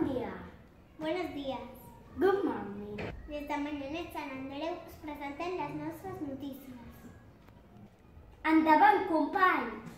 Bon dia. Buenos días. Good morning. Des de Mañanet Sant Andreu us presentem les nostres notícies. Endavant, company!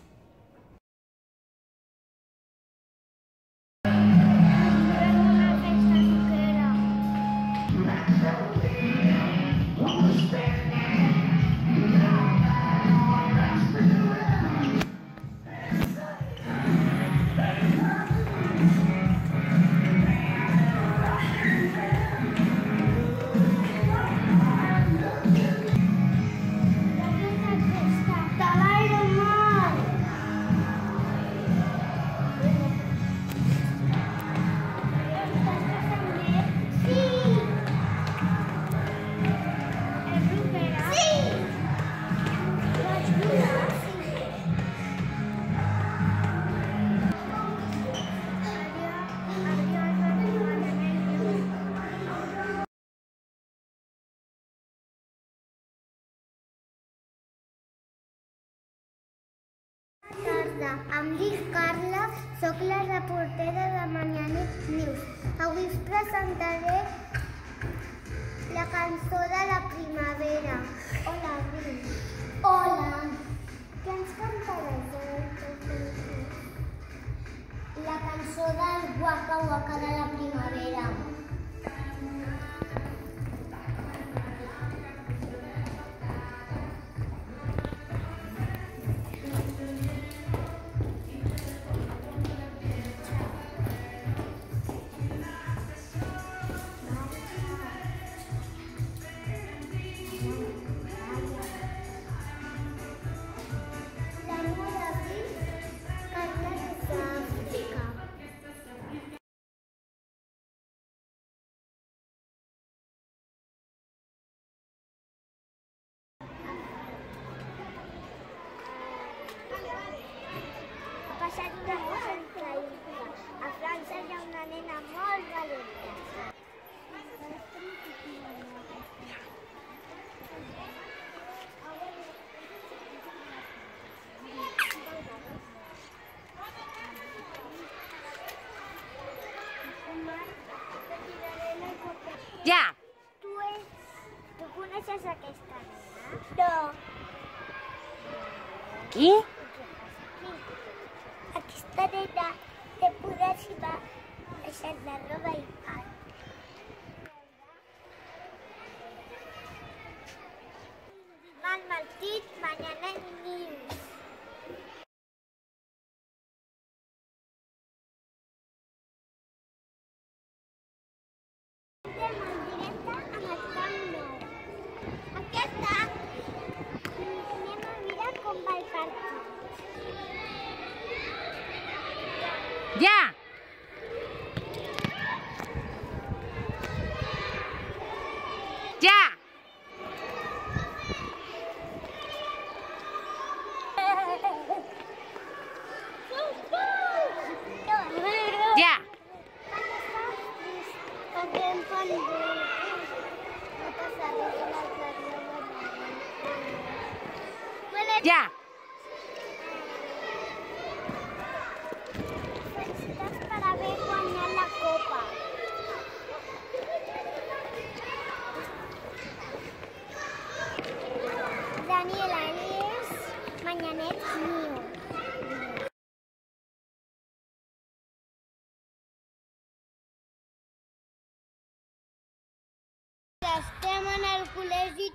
Tarda. Em dic Carla, sóc la reportera de Manyanet News. Avui us presentaré la cançó de la primavera. Hola, Abril. Hola. Què ens cantaràs? La cançó del Waka Waka de la Ja! Tu, ets... tu coneixes aquesta nena? No. Qui? Aquesta nena té poders i va deixar la roba i part. Mal Martit, mañana News. Estem en directe amb el Camp Nou. Aquesta anem a mirar com va el partit. Ja! Ja! Ja! Perquè em fan por. No passa res, l'altre dia no Bueno, Ja! felicitats per haver guanyat la copa. Daniel Arias, Manyanet News. Estem en col·legi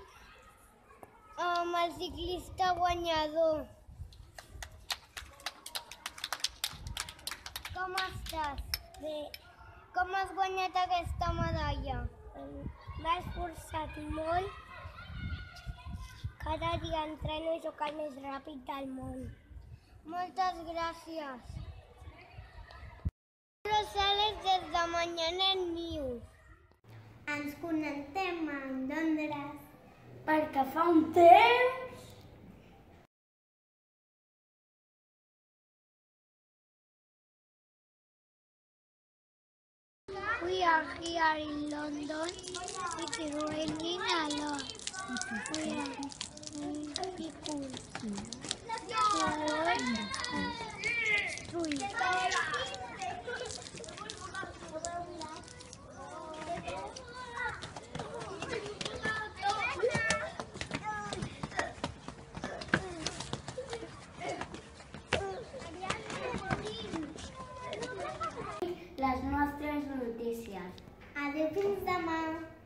amb el ciclista guanyador. Com estàs? Bé. Com has guanyat aquesta medalla? M'ha esforçat molt. Cada dia entreno i sóc el més ràpid del món. Moltes gràcies. Rosales des de Manyanet News. nascunen te mandondres. Perquè fa un temps... We are here in London. It's raining a lot. We are really cool. 有病的吗？